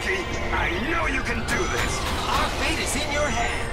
rookie. I know you can do this. Our fate is in your hands.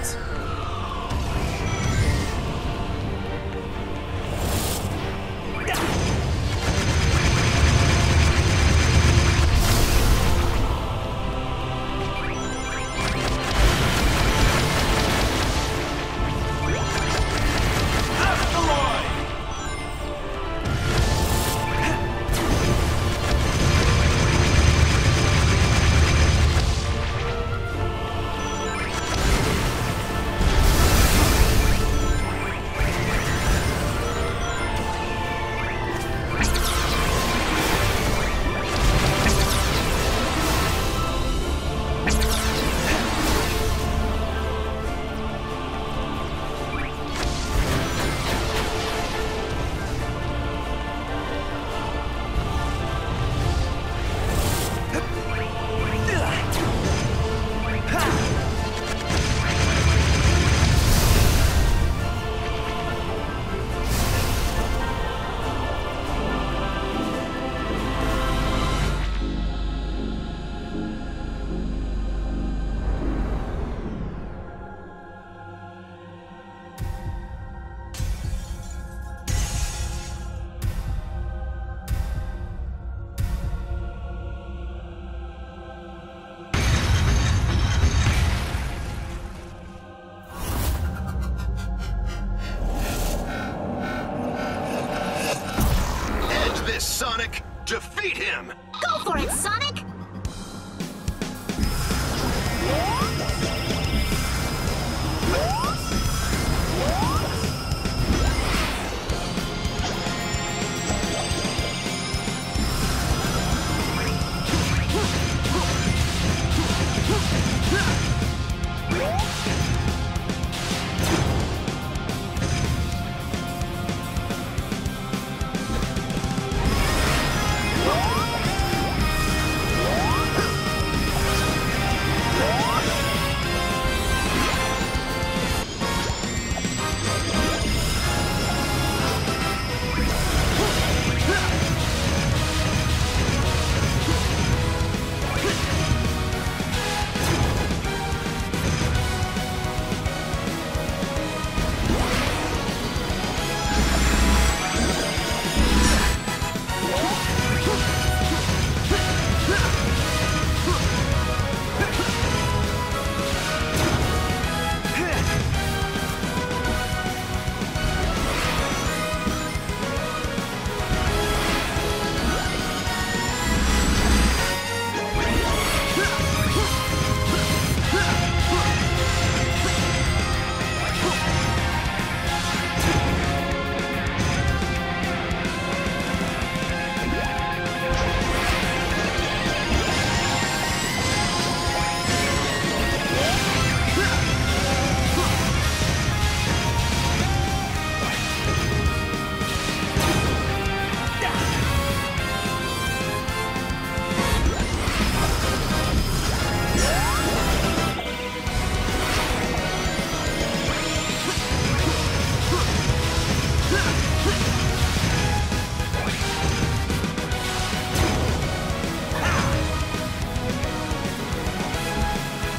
Defeat him. Go for it, Sonic!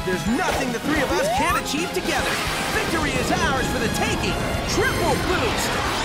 There's nothing the three of us can't achieve together. Victory is ours for the taking. Triple boost!